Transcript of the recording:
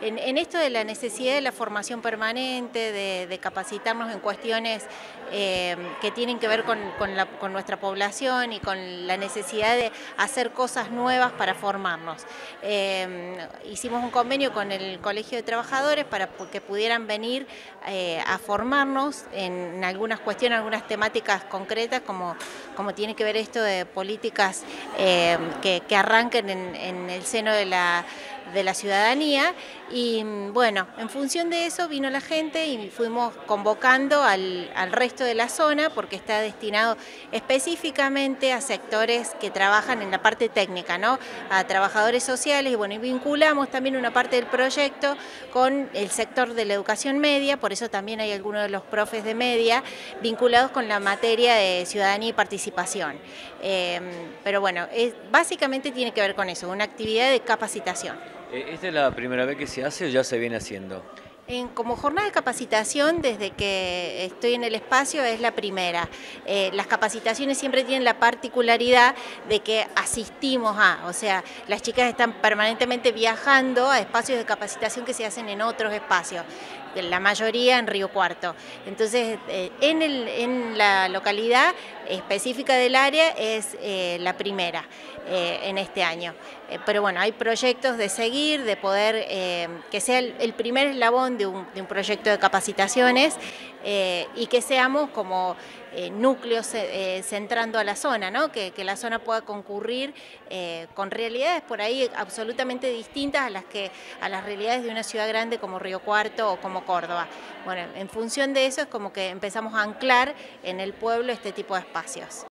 en, esto de la necesidad de la formación permanente, de, capacitarnos en cuestiones eh, que tienen que ver con, nuestra población y con la necesidad de hacer cosas nuevas para formarnos. Eh, hicimos un convenio con el Colegio de Trabajadores para que pudieran venir eh, a formarnos en algunas cuestiones, algunas temáticas concretas, como, como tiene que ver esto de políticas que, arranquen en el seno de la de la ciudadanía y bueno, en función de eso vino la gente y fuimos convocando al, resto de la zona porque está destinado específicamente a sectores que trabajan en la parte técnica, ¿no? a trabajadores sociales y bueno, y vinculamos también una parte del proyecto con el sector de la educación media, por eso también hay algunos de los profes de media vinculados con la materia de ciudadanía y participación. Em, pero bueno, es, básicamente tiene que ver con eso, una actividad de capacitación. Eh, ¿Esta es la primera vez que se hace o ya se viene haciendo? como jornada de capacitación, desde que estoy en el espacio, es la primera. Eh, las capacitaciones siempre tienen la particularidad de que asistimos a, o sea, las chicas están permanentemente viajando a espacios de capacitación que se hacen en otros espacios la mayoría en Río Cuarto. Entonces, eh, en, el, en, la localidad específica del área es eh, la primera eh, en este año. pero bueno, hay proyectos de seguir, de poder que sea el, primer eslabón de un, de un, proyecto de capacitaciones y que seamos como núcleos centrando a la zona, ¿no? que, que la zona pueda concurrir con realidades por ahí absolutamente distintas a las, que, a las realidades de una ciudad grande como Río Cuarto o como Córdoba. Bueno, en función de eso es como que empezamos a anclar en el pueblo este tipo de espacios.